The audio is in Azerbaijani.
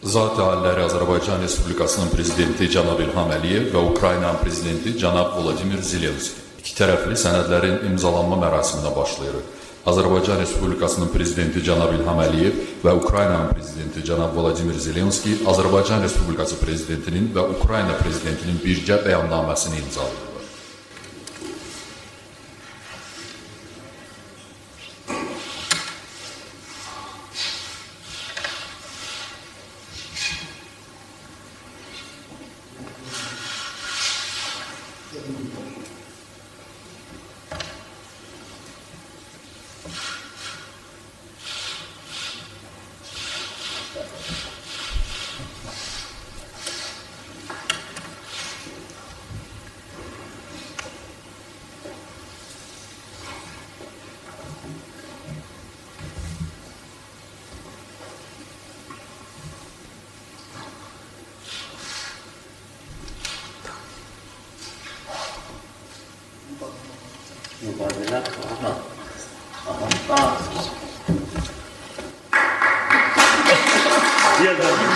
Zat aliləri Azərbaycan Respublikasının prezidenti cənab İlham Əliyev və Ukraynanın prezidenti cənab Vladimir Zelenski iki tərəfli sənədlərin imzalanma mərasiminə başlayırıq. Azərbaycan Respublikasının prezidenti cənab İlham Əliyev və Ukraynanın prezidenti cənab Vladimir Zelenski Azərbaycan Respublikası prezidentinin və Ukrayna prezidentinin birgə bəyannaməsini mübadele kılma. Allah'ın bağlıdır. Yerden